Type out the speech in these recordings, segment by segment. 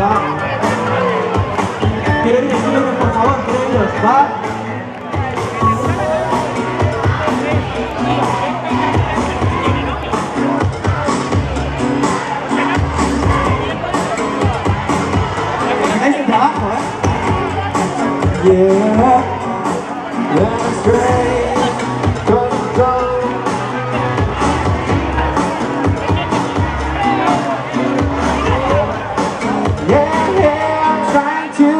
đó cái đấy thì xin được phòng sáu cái đấy được ba Yeah. Yeah.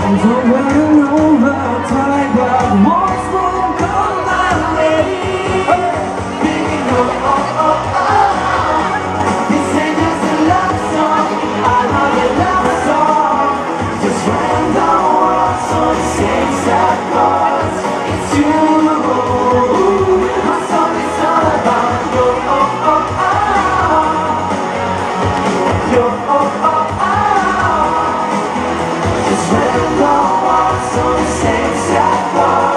I'm and over and over, time, Senza